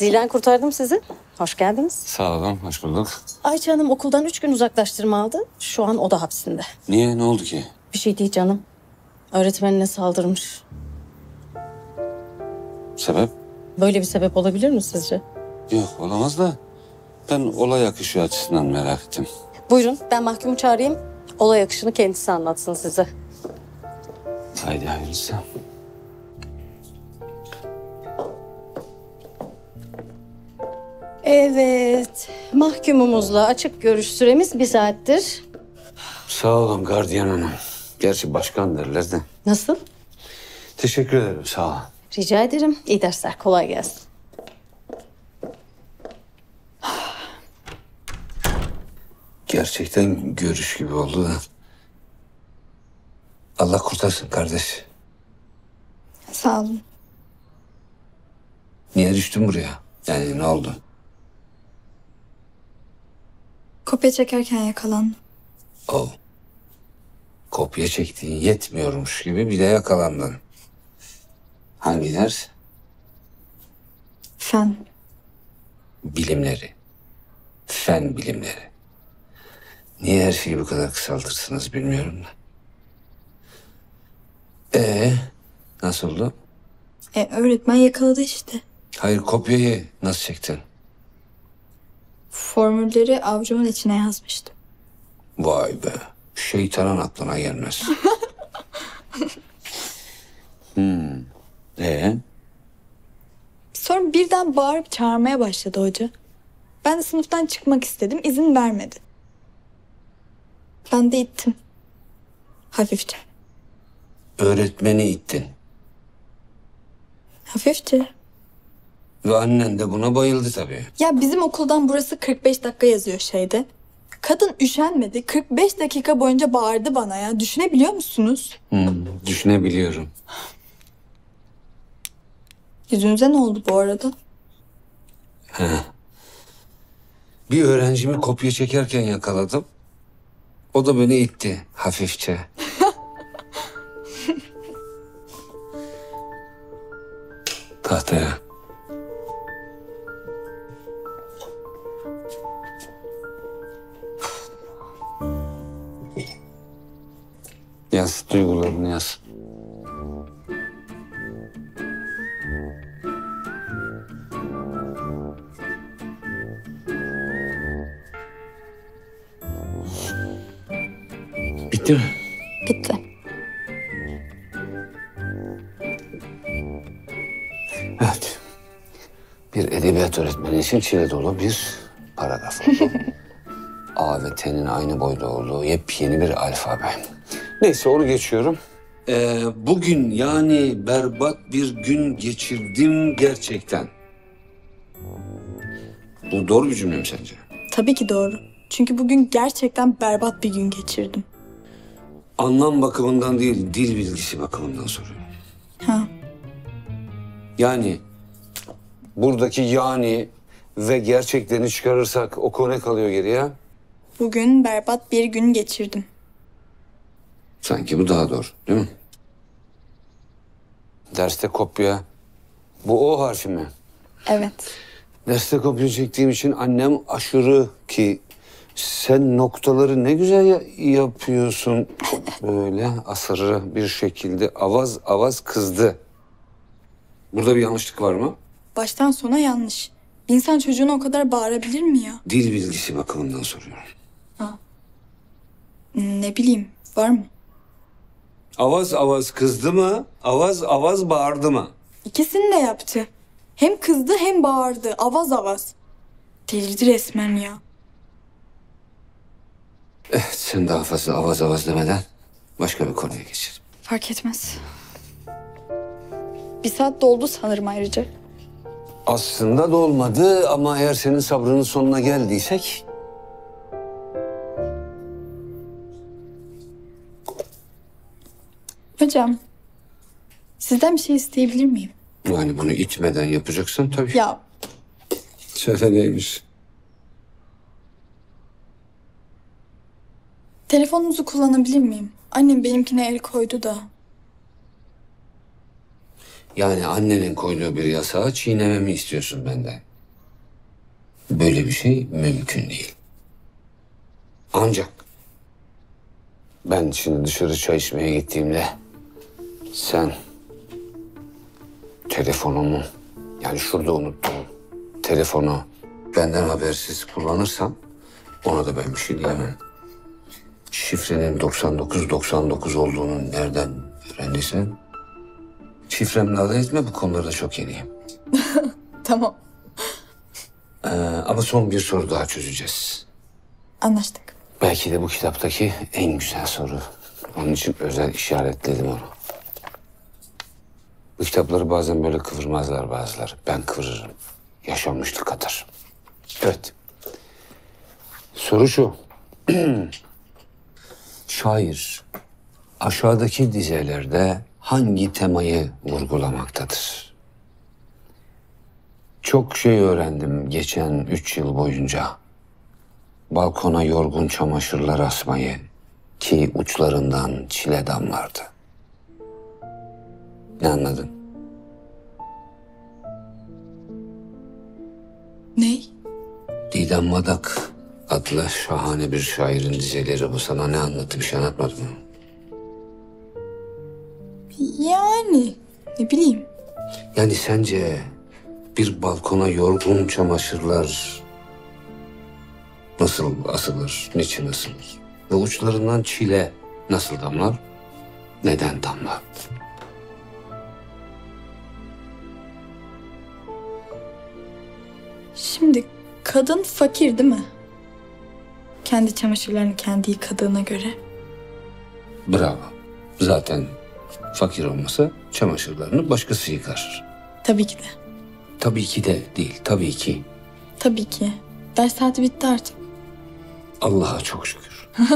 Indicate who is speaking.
Speaker 1: Zilan kurtardım sizi. Hoş geldiniz.
Speaker 2: Sağ olun, hoş bulduk.
Speaker 1: Ayça Hanım okuldan üç gün uzaklaştırma aldı. Şu an o da hapsinde.
Speaker 2: Niye, ne oldu ki?
Speaker 1: Bir şey değil canım. Öğretmenine saldırmış.
Speaker 2: Sebep?
Speaker 1: Böyle bir sebep olabilir mi sizce?
Speaker 2: Yok, olamaz da ben olay akışı açısından merak ettim.
Speaker 1: Buyurun ben mahkumu çağırayım. Olay akışını kendisi anlatsın size.
Speaker 2: Haydi hayırlısı.
Speaker 1: Evet. Mahkumumuzla açık görüş süremiz bir saattir.
Speaker 2: Sağ olun gardiyan hanım. Gerçi başkan derler de.
Speaker 1: Nasıl?
Speaker 2: Teşekkür ederim, sağ olun.
Speaker 1: Rica ederim. İyi dersler. Kolay gelsin.
Speaker 2: Gerçekten görüş gibi oldu da. Allah kurtarsın kardeş.
Speaker 3: Sağ olun.
Speaker 2: Niye düştün buraya? Yani ne oldu?
Speaker 3: Kopya çekerken yakalandım.
Speaker 2: O. Kopya çektiğin yetmiyormuş gibi bir de yakalandın. Hangi ders?
Speaker 3: Fen.
Speaker 2: Bilimleri. Fen bilimleri. Niye her şeyi bu kadar kısaltırsınız bilmiyorum da. Ee, nasıl oldu?
Speaker 3: E, öğretmen yakaladı işte.
Speaker 2: Hayır kopyayı nasıl çektin?
Speaker 3: Formülleri avucumun içine yazmıştım.
Speaker 2: Vay be. Şeytanın aklına gelmez. hmm. Ee,
Speaker 3: Sonra birden bağırıp çağırmaya başladı hoca. Ben de sınıftan çıkmak istedim. izin vermedi. Ben de ittim. Hafifçe.
Speaker 2: öğretmeni ittin.
Speaker 3: Hafifçe.
Speaker 2: Ve annen de buna bayıldı tabii.
Speaker 3: Ya bizim okuldan burası 45 dakika yazıyor şeyde. Kadın üşenmedi. 45 dakika boyunca bağırdı bana ya. Düşünebiliyor musunuz?
Speaker 2: Hmm, düşünebiliyorum.
Speaker 3: Yüzünüze ne oldu bu arada?
Speaker 2: Bir öğrencimi kopya çekerken yakaladım. O da beni itti hafifçe. Tahtaya. Yaz duygularını yaz. Bitti mi?
Speaker 3: Bitti.
Speaker 2: Evet. Bir edebiyat öğretmeni için çile dolu bir paragraf oldu. A ve T'nin aynı boyda olduğu yepyeni bir alfabe. Neyse onu geçiyorum. Ee, bugün yani berbat bir gün geçirdim gerçekten. Bu doğru bir cümle mi sence?
Speaker 3: Tabii ki doğru. Çünkü bugün gerçekten berbat bir gün geçirdim.
Speaker 2: Anlam bakımından değil, dil bilgisi bakımından soruyorum.
Speaker 3: Ha.
Speaker 2: Yani buradaki yani ve gerçeklerini çıkarırsak o konu ne kalıyor geriye?
Speaker 3: Bugün berbat bir gün geçirdim.
Speaker 2: Sanki bu daha doğru değil mi? Derste kopya. Bu O harfi mi?
Speaker 3: Evet.
Speaker 2: Derste kopya çektiğim için annem aşırı ki sen noktaları ne güzel ya- yapıyorsun. Böyle asırı bir şekilde avaz avaz kızdı. Burada bir yanlışlık var mı?
Speaker 3: Baştan sona yanlış. Bir insan çocuğuna o kadar bağırabilir mi ya?
Speaker 2: Dil bilgisi bakımından soruyorum.
Speaker 3: Ne bileyim. Var mı?
Speaker 2: Avaz avaz kızdı mı? Avaz avaz bağırdı mı?
Speaker 3: İkisini de yaptı. Hem kızdı hem bağırdı. Avaz avaz. Delirdi resmen ya.
Speaker 2: Evet sen daha fazla avaz avaz demeden başka bir konuya geçelim.
Speaker 3: Fark etmez. Bir saat doldu sanırım ayrıca.
Speaker 2: Aslında da olmadı ama eğer senin sabrının sonuna geldiysek...
Speaker 3: Hocam, sizden bir şey isteyebilir miyim?
Speaker 2: Yani bunu itmeden yapacaksın tabii.
Speaker 3: Ya
Speaker 2: Söyle neymiş?
Speaker 3: telefonunuzu kullanabilir miyim? Annem benimkine el koydu da.
Speaker 2: Yani annenin koyduğu bir yasağı çiğnememi istiyorsun benden. böyle bir şey mümkün değil. Ancak ben şimdi dışarı çay içmeye gittiğimde sen telefonumu yani şurada unuttuğum telefonu benden habersiz kullanırsan ona da ben bir şey diyemem. Şifrenin 9999 olduğunu nereden öğrendiysen şifremle alay etme bu konularda çok yeniyim.
Speaker 3: Tamam.
Speaker 2: Ee, ama son bir soru daha çözeceğiz.
Speaker 3: Anlaştık.
Speaker 2: Belki de bu kitaptaki en güzel soru. Onun için özel işaretledim onu. Bu kitapları bazen böyle kıvırmazlar bazıları. Ben kıvırırım. Yaşanmışlık kadar. Evet. Soru şu. Şair aşağıdaki dizelerde hangi temayı vurgulamaktadır? Çok şey öğrendim geçen üç yıl boyunca balkona yorgun çamaşırlar asmayı ki uçlarından çile damlardı. Ne anladın?
Speaker 3: Ney?
Speaker 2: Didem Madak adlı şahane bir şairin dizeleri bu sana ne anlattı bir şey anlatmadı mı?
Speaker 3: Yani ne bileyim.
Speaker 2: Yani sence bir balkona yorgun çamaşırlar nasıl asılır, niçin asılır? Ve uçlarından çile nasıl damlar? Neden damlar?
Speaker 3: Şimdi kadın fakir değil mi? Kendi çamaşırlarını kendi yıkadığına göre.
Speaker 2: Bravo. Zaten fakir olmasa çamaşırlarını başkası yıkar.
Speaker 3: Tabii ki de.
Speaker 2: Tabii ki de değil, tabii ki.
Speaker 3: Tabii ki. Ders saati bitti artık.
Speaker 2: Allah'a çok şükür.